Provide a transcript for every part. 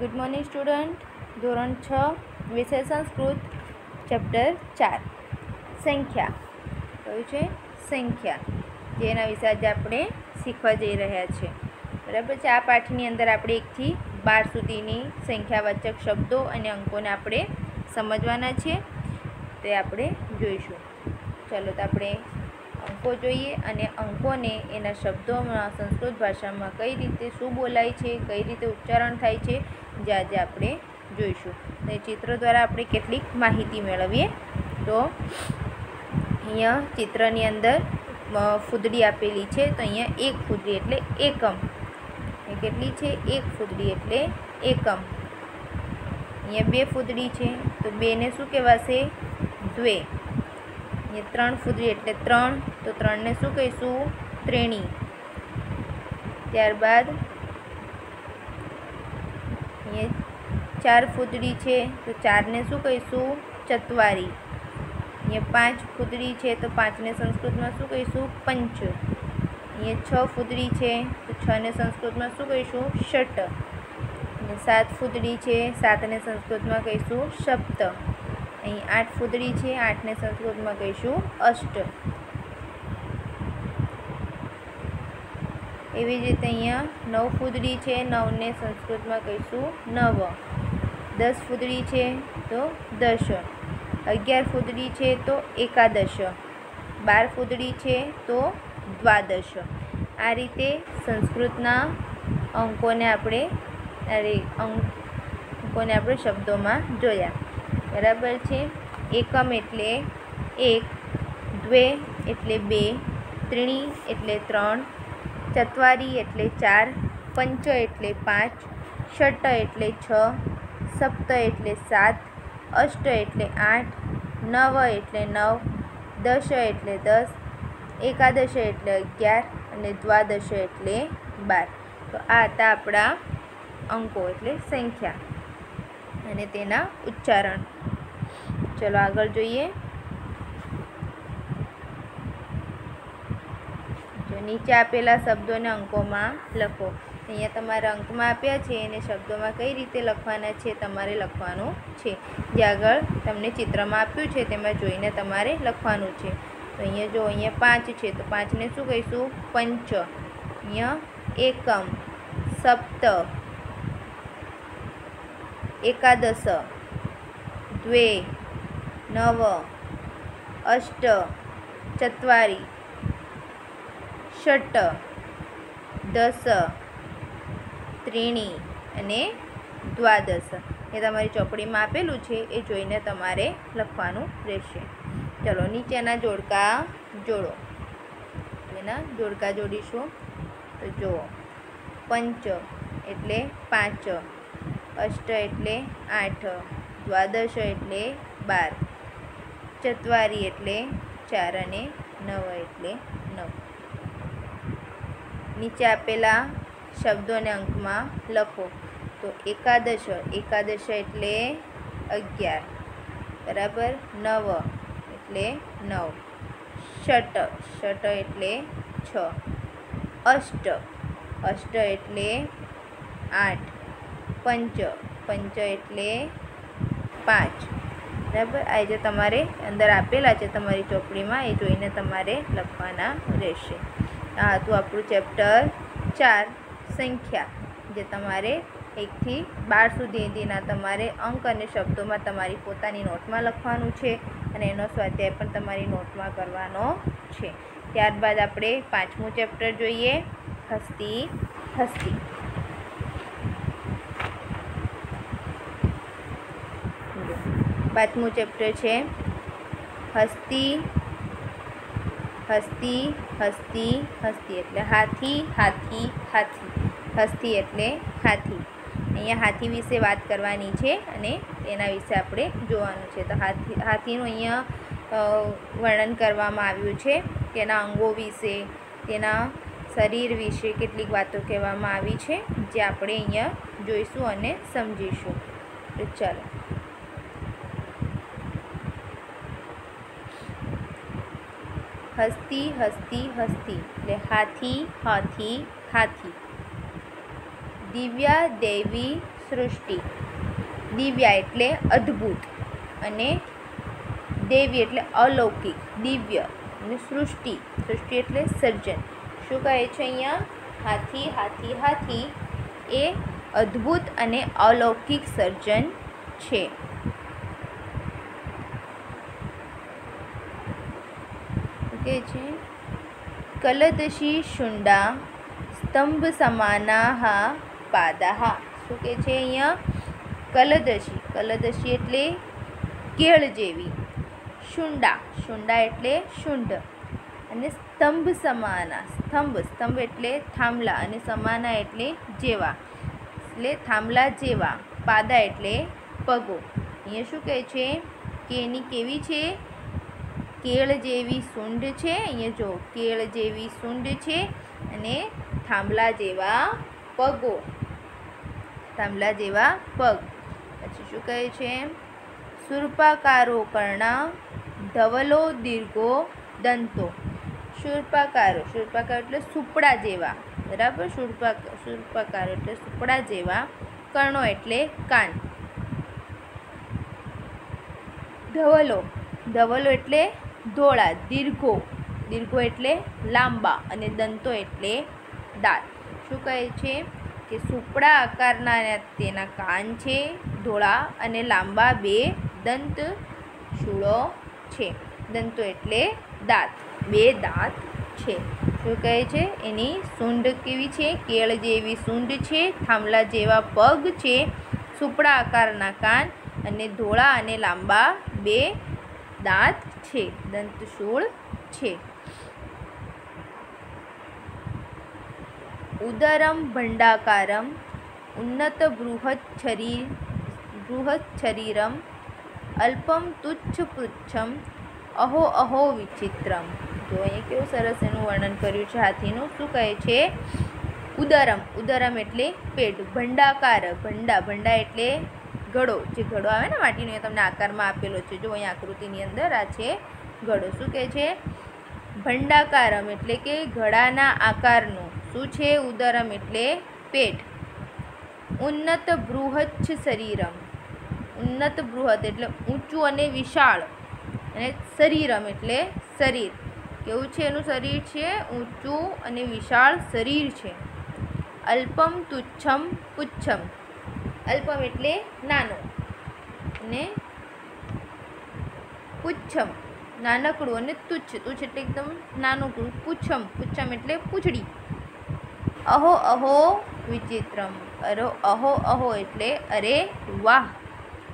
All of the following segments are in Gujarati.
ગુડ મોર્નિંગ સ્ટુડન્ટ ધોરણ છ વિષય સંસ્કૃત ચેપ્ટર ચાર. સંખ્યા. કયું છે? સંખ્યા. જેના વિશે આજે આપણે શીખવા જઈ રહ્યા છે બરાબર છે? આ પાઠની અંદર આપણે એકથી બાર સુધીની સંખ્યાવાચક શબ્દો અને અંકોને આપણે સમજવાના છીએ તે આપણે જોઈશું. ચાલો તો આપણે અંકો જોઈએ અને અંકોને એના શબ્દોમાં, સંસ્કૃત ભાષામાં કઈ રીતે શું બોલાય છે, કઈ રીતે ઉચ્ચારણ થાય છે, જે આજે આપણે જોઈશું. અને ચિત્ર દ્વારા આપણે કેટલીક માહિતી મેળવીએ. તો અહીંયા ચિત્રની અંદર ફૂદડી આપેલી છે. તો અહીંયા એક ફૂદડી એટલે એકમ. એ કેટલી છે? એક ફૂદડી એટલે એકમ. અહીંયા બે ફૂદડી છે. તો બેને શું કહેવાશે? દ્વે. અહીંયા ત્રણ ફૂદરી એટલે ત્રણ, તો ત્રણને શું કહીશું? ત્રેણી. ત્યારબાદ અહીંયા ચાર ફૂદડી છે, તો ચારને શું કહીશું? ચતવારી. અહીંયા પાંચ ફૂદડી છે, તો પાંચને સંસ્કૃતમાં શું કહીશું? પંચ. અહીંયા છ ફૂદડી છે, તો છને સંસ્કૃતમાં શું કહીશું? ષટ. સાત ફૂદડી છે, સાતને સંસ્કૃતમાં કહીશું? સપ્ત. અહીં આઠ ફૂદડી છે, આઠને સંસ્કૃતમાં કહીશું, અષ્ટ. એવી જ રીતે અહીંયા નવ ફૂદડી છે, નવને સંસ્કૃતમાં કહીશું, નવ. દસ ફૂદડી છે, તો દશ અગિયાર ફૂદડી છે, તો એકાદશ. બાર ફૂદડી છે, તો દ્વાદશ. આ રીતે સંસ્કૃતના અંકોને આપણે અરે અંકોને આપણે શબ્દોમાં જોયા. બરાબર છે? એકમ એટલે એક, દ્વે એટલે બે, ત્રીણી એટલે ત્રણ, ચત્વારી એટલે ચાર, પંચ એટલે પાંચ, ષટ એટલે છ, સપ્ત એટલે સાત, અષ્ટ એટલે આઠ, નવ એટલે નવ, દશ એટલે દસ, એકાદશ એટલે અગિયાર અને દ્વાદશ એટલે બાર. તો આ હતા આપણા અંકો એટલે સંખ્યા. અને તેના ઉચ્ચારણ. ચલો આગળ જોઈએ. જો નીચે આપેલા શબ્દોને અંકોમાં લખો. અહીંયા તમારા અંકમાં આપ્યા છે, એને શબ્દોમાં કઈ રીતે લખવાના છે તમારે લખવાનું છે. જે આગળ તમને ચિત્રમાં આપ્યું છે, તેમાં જોઈને તમારે લખવાનું છે. તો અહીંયા જો અહીંયા પાંચ છે, તો પાંચને શું કહીશું? પંચ. અહીંયા એકમ. સપ્ત. એકાદશ, દ્વે, નવ, અષ્ટ, ચત્વારી ષટ દસ, ત્રીણી અને દ્વાદશ. એ તમારી ચોપડીમાં આપેલું છે, એ જોઈને તમારે લખવાનું રહેશે. ચલો, નીચેના જોડકા જોડો. એના જોડકા જોડીશું. તો જુઓ, પંચ એટલે પાંચ. અષ્ટ એટલે આઠ, દ્વાદશ એટલે બાર, ચત્વારી એટલે ચાર અને નવ એટલે નવ. નીચે આપેલા શબ્દોને અંકમાં લખો. તો એકાદશ એકાદશ એટલે અગિયાર, બરાબર? નવ એટલે નવ ષટ ષટ એટલે છ, અષ્ટ અષ્ટ એટલે આઠ પંચ. પંચ એટલે પાંચ. બરાબર? આ જે તમારે અંદર આપેલા છે તમારી ચોપડીમાં, એ જોઈને તમારે લખવાના રહેશે. આ હતું આપણું ચેપ્ટર ચાર, સંખ્યા. જે તમારે એકથી બાર સુધીના તમારે અંક અને શબ્દોમાં તમારી પોતાની નોટમાં લખવાનું છે અને એનો સ્વાધ્યાય પણ તમારી નોટમાં કરવાનો છે. ત્યારબાદ આપણે પાંચમું ચેપ્ટર જોઈએ. હસ્તી હસ્તી. પાંચમું ચેપ્ટર છે, હસ્તી હસ્તી હસ્તી હસ્તી એટલે હાથી હાથી હાથી, હસ્તી એટલે હાથી. અહીંયા હાથી વિશે વાત કરવાની છે અને તેના વિશે આપણે જોવાનું છે. તો હાથી, હાથીનું અહીંયા વર્ણન કરવામાં આવ્યું છે. તેના અંગો વિશે, તેના શરીર વિશે કેટલીક વાતો કહેવામાં આવી છે, જે આપણે અહીંયા જોઈશું અને સમજીશું. ચાલો. હસ્તી હસ્તી હસ્તી એટલે હાથી હાથી હાથી. દિવ્યા દેવી સૃષ્ટિ. દિવ્યા એટલે અદ્ભુત અને દેવી એટલે અલૌકિક, દિવ્ય અને સૃષ્ટિ. સૃષ્ટિ એટલે સર્જન. શું કહે છે અહીંયા? હાથી હાથી હાથી એ અદ્ભુત અને અલૌકિક સર્જન છે. કે છે? કલદશી શુંડા સ્તંભ સમાના પાદાહા. શું કે છે અહીંયા? કલદશી. કલદશી એટલે કેળ જેવી. શુંડા. શુંડા એટલે શુંડ અને સ્તંભ સમાના. સ્તંભ. સ્તંભ એટલે થાંભલા અને સમાના એટલે જેવા. એટલે થાંભલા જેવા. પાદા એટલે પગો. અહીંયા શું કહે છે? કે એની કેવી છે? કેળ જેવી સૂંઢ છે. અહીંયા જો કેળ જેવી સૂંઢ છે અને થાંભલા જેવા પગો. થાંભલા જેવા પગ. પછી શું કહે છે? સુરપાકારો કર્ણા, ધવલો, દીર્ઘો, દંતો. શૂર્પાકારો શૂર્પાકાર એટલે સુપડા જેવા. બરાબર? શૂર્પા શૂર્પાકારો એટલે સુપડા જેવા. કર્ણો એટલે કાન. ધવલો. ધવલો એટલે ધોળા, દીર્ઘો. દીર્ઘો એટલે લાંબા અને દંતો એટલે દાંત શું કહે છે? કે સુપડા આકારના તેના કાન છે, ધોળા અને લાંબા બે દંત શૂળો છે. દંતો એટલે દાંત. બે દાંત છે. શું કહે છે? એની સૂંઢ કેવી છે? કેળ જેવી સૂંઢ છે, થાંભલા જેવા પગ છે, સુપડા આકારના કાન અને ધોળા અને લાંબા બે દાંત છે દંતશૂળ છે. ઉદરમ ભંડાકારમ, ઉન્નત બૃહચ્છરી બૃહચ્છરીરમ અલ્પમ તુચ્છ પૃચ્છમ, અહો અહો વિચિત્રમ. જો અહીંયા કેવું સરસ એનું વર્ણન કર્યું છે, હાથીનું, શું કહે છે? ઉદરમ ઉદરમ એટલે પેટ, ભંડાકાર, ભંડા ભંડા એટલે ઘડો જે ઘડો આવે ને માટીનો, એ તમને આકારમાં આપેલો છે. જો અહીં આકૃતિની અંદર આ છે ઘડો શું કહે છે? ભંડાકારમ એટલે કે ઘડાના આકારનું. શું છે ઉદરમ એટલે? પેટ. ઉન્નત બૃહચ્છ શરીરમ. ઉન્નત બૃહદ એટલે ઊંચું અને વિશાળ. અને શરીરમ એટલે શરીર. કેવું છે એનું શરીર છે? ઊંચું અને વિશાળ શરીર છે. અલ્પમ તુચ્છમ પુચ્છમ. અલ્પમ એટલે નાનો. અને પુચ્છમ, નાનકડું અને તુચ્છ. તુચ્છ એટલે એકદમ નાનું પુચ્છમ પુચ્છમ એટલે પૂછડી. અહો અહો, વિચિત્રમ. અરો, અહો અહો એટલે અરે, વાહ.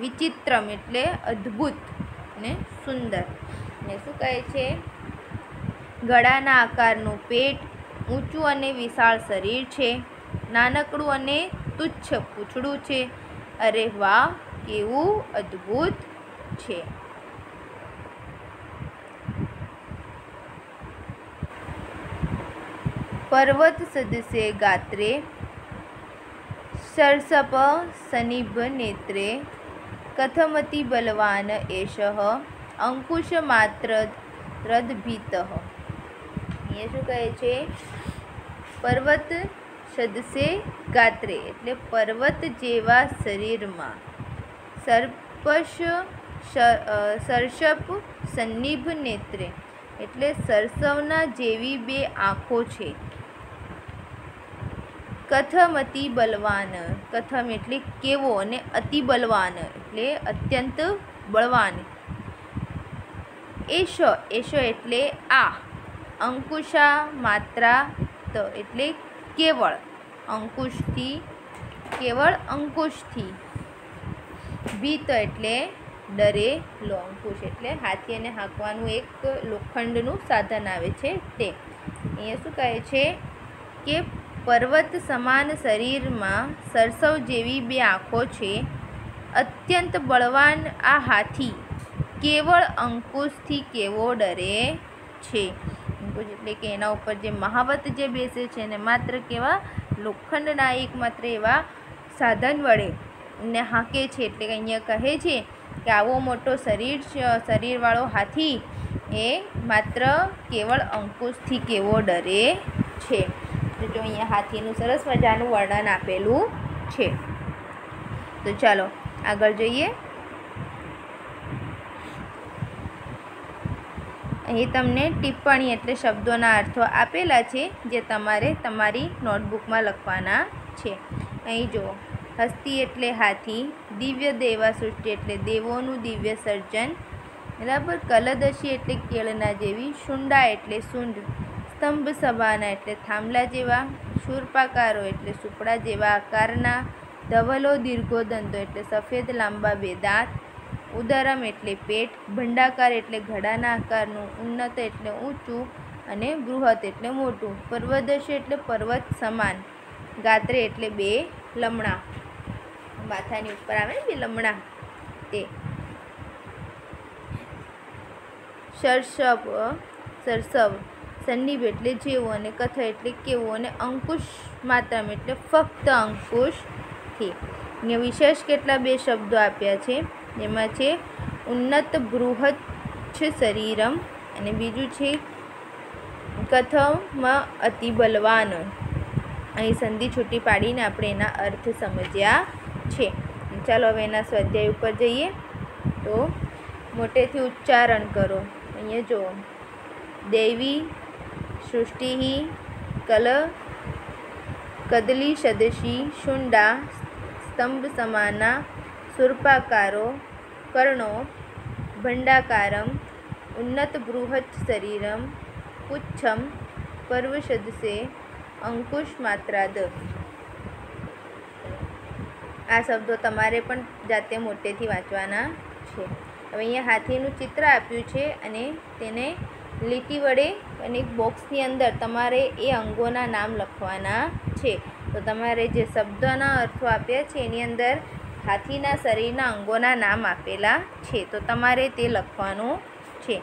વિચિત્રમ એટલે અદ્ભુત ને સુંદર. ને શું કહે છે? ગળાના આકારનું પેટ ઊંચું અને વિશાળ શરીર છે. નાનકડું અને તુચ્છ પૂછડું છે. અરે વાહ, કેવું અદ્ભુત છે. પર્વત સદસે ગાત્રે, સરસપ સનિભ નેત્રે, કથમતિ બલવાન એષ અંકુશ માત્ર રદભીત. અહીંયા શું કહે છે? પર્વત સદસે ગાત્રે, એટલે પર્વત જેવા શરીરમાં. સર્પશ સરસપ સન્નિભ નેત્રે, એટલે સરસવના જેવી બે આંખો છે. કથમ અતિ બલવાન, કથમ એટલે કેવો અને અતિ બલવાન, એટલે અત્યંત બળવાન. એશ એશ એટલે આ, અંકુશા માત્રા ત, એટલે કેવળ અંકુશથી કેવળ અંકુશથી. ભીત એટલે ડરે લો અંકુશ એટલે હાથી અને હાંકવાનું એક લોખંડનું સાધન આવે છે તે. અહીંયા શું કહે છે કે પર્વત સમાન શરીરમાં સરસવ જેવી બે આંખો છે. અત્યંત બળવાન આ હાથી કેવળ અંકુશથી કેવો ડરે છે. અંકુશ એટલે કે એના ઉપર જે મહાવત જે બેસે છે ને માત્ર કેવા લોખંડના એકમાત્ર એવા સાધન વડે ને હાંકે છે. એટલે કે અહીંયા કહે છે કે આવો મોટો શરીર શરીરવાળો હાથી એ માત્ર કેવળ અંકુશથી કેવો ડરે છે. તો જો અહીંયા હાથીનું સરસ મજાનું વર્ણન આપેલું છે. તો ચાલો આગળ જોઈએ. અહીં તમને ટિપ્પણી એટલે શબ્દોના અર્થો આપેલા છે, જે તમારે તમારી નોટબુકમાં લખવાના છે. અહીં જુઓ, હસ્તી એટલે હાથી, દિવ્ય દેવા સૃષ્ટિ એટલે દેવોનું દિવ્ય સર્જન, બરાબર? કલદશી એટલે કેળના જેવી શુંડા એટલે સુંડ સ્તંભ સભાના એટલે થાંભલા જેવા, શૂરપાકારો એટલે સુપડા જેવા આકારના, ધવલો દીર્ઘો દંતો એટલે સફેદ લાંબા બે દાંત ઉદરમ એટલે પેટ, ભંડાકાર એટલે ઘડાના આકારનું, ઉન્નત એટલે ઊંચું અને બૃહત એટલે મોટું પર્વદશ એટલે પર્વત સમાન, ગાત્રે એટલે બે લમણા. માથાની ઉપર આવે બે લમણા. તે. સરસવ સરસવ સન્નિભ એટલે જેવું અને કથ એટલે કેવું અને અંકુશ માત્રામાં એટલે ફક્ત અંકુશથી ને વિશેષ કેટલા બે શબ્દો આપ્યા છે? જેમાં છે ઉન્નત બૃહચ્છ શરીરમ અને બીજું છે કથમાં અતિ બલવાન. અહીં સંધિ છૂટી પાડીને આપણે એના અર્થ સમજ્યા છે. ચાલો હવે એના સ્વાધ્યાય ઉપર જઈએ. તો મોટેથી ઉચ્ચારણ કરો. અહીંયા જુઓ. દૈવી સૃષ્ટિ કલ, કદલી, સદશી, શુંડા, સ્તંભ સમાના સુર્પાકારો, કર્ણો, ભંડાકારમ, ઉન્નત બૃહત શરીરમ, પુચ્છમ પર્વશદસે અંકુશ માત્રાદ. આ શબ્દો તમારે પણ જાતે મોટેથી વાંચવાના છે. હવે અહીંયા હાથીનું ચિત્ર આપ્યું છે અને તેને લીટી વડે અને બોક્સની અંદર તમારે એ અંગોના નામ લખવાના છે. તો તમારે જે શબ્દોના અર્થો આપ્યા છે એની અંદર હાથીના શરીરના અંગોના નામ આપેલા છે. તો તમારે તે લખવાનું છે.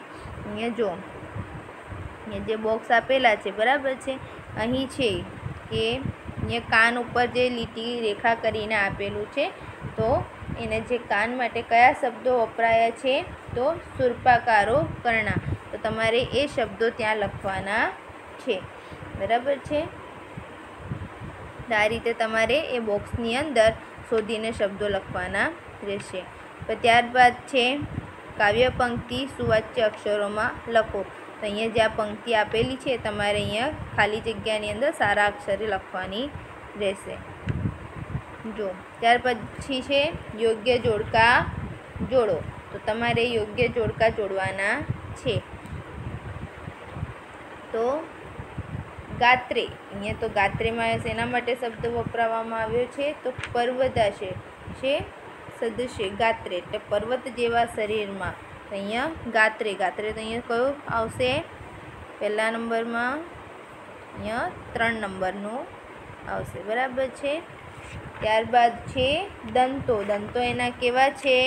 અહીંયા જો, અહીંયા જે બોક્સ આપેલા છે, બરાબર છે? અહીં છે કે અહીંયા કાન ઉપર જે લીટી રેખા કરીને આપેલું છે, તો એને જે કાન માટે કયા શબ્દો વપરાયા છે, તો સુરપાકારો કર્ણા. તો તમારે એ શબ્દો ત્યાં લખવાના છે. બરાબર છે? આ રીતે તમારે એ બોક્સની અંદર શોધીને શબ્દો લખવાના રહેશે. ત્યારબાદ છે, કાવ્ય પંક્તિ સુવાચ્ય અક્ષરોમાં લખો. તો અહીંયા જ્યાં પંક્તિ આપેલી છે, તમારે અહીંયા ખાલી જગ્યાની અંદર સારા અક્ષરે લખવાની રહેશે. જો ત્યાર પછી છે, યોગ્ય જોડકા જોડો. તો તમારે યોગ્ય જોડકા જોડવાના છે. તો ગાત્રે. અહીંયા તો ગાત્રેમાં શેના માટે શબ્દ વપરાવવામાં આવ્યો છે, તો પર્વદાશે છે સદસ્ય ગાત્રે. એટલે પર્વત જેવા શરીરમાં. તો અહીંયા ગાત્રે. ગાત્રે તો અહીંયા કયો આવશે? પહેલા નંબરમાં અહીંયા ત્રણ નંબરનું આવશે. બરાબર છે? ત્યારબાદ છે દંતો. દંતો એના કેવા છે?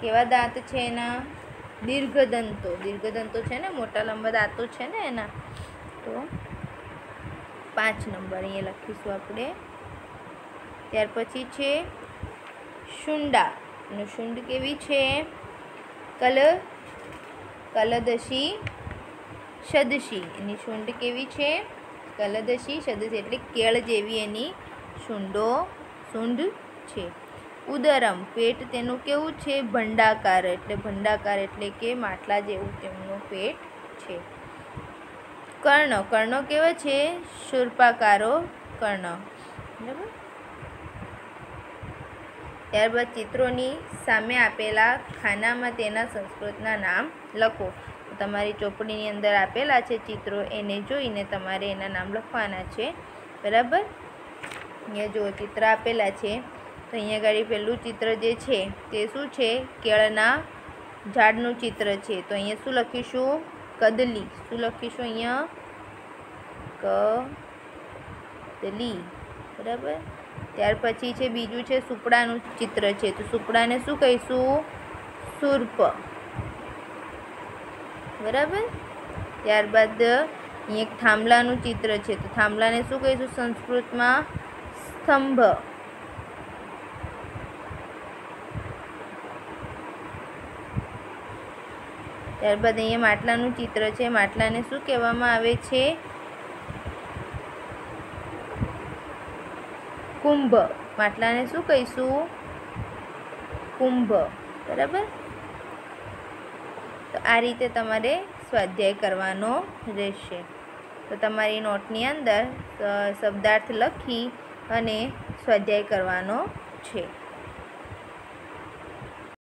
કેવા દાંત છે એના? દીર્ઘ દંતો દીર્ઘ દંતો છે ને? મોટા લંબા દાંતો છે ને એના? તો પાંચ નંબર અહીંયા લખીશું આપણે. ત્યાર પછી છે શુંડા. અને શુંડ કેવી છે? કલ, કલદશી, સદશી. એની શુંડ કેવી છે? કલદશી, સદશી. એટલે કેળ જેવી એની શુંડો, શુંડ છે. ઉદરમ. પેટ તેનું કેવું છે? ભંડાકાર. એટલે ભંડાકાર એટલે કે માટલા જેવું તેમનું પેટ છે. કર્ણ. કર્ણો કેવા છે? શૂર્પાકારો કર્ણ. બરાબર? ત્યારબાદ ચિત્રોની સામે આપેલા ખાનામાં તેના સંસ્કૃતના નામ લખો. તમારી ચોપડીની અંદર આપેલા છે ચિત્રો, એને જોઈને તમારે એના નામ લખવાના છે. બરાબર? અહીંયા જુઓ, ચિત્ર આપેલા છે. તો અહીંયા આગળ પહેલું ચિત્ર જે છે, તે શું છે? કેળના ઝાડનું ચિત્ર છે. તો અહીંયા શું લખીશું? કદલી. શું લખીશું અહીંયા? કદલી. બરાબર? ત્યાર પછી છે બીજું છે સુપડાનું ચિત્ર છે. તો સુપડાને શું કહીશું? સુર્પ. બરાબર? ત્યારબાદ અહીં એક થાંભલાનું ચિત્ર છે. તો થાંભલાને શું કહીશું? સંસ્કૃતમાં સ્તંભ. ત્યારબાદ અહીંયા માટલાનું ચિત્ર છે. માટલાને શું કહેવામાં આવે છે? કુંભ. માટલાને શું કહીશું? કુંભ. બરાબર? તો આ રીતે તમારે સ્વાધ્યાય કરવાનો રહેશે. તો તમારી નોટની અંદર શબ્દાર્થ લખી અને સ્વાધ્યાય કરવાનો છે.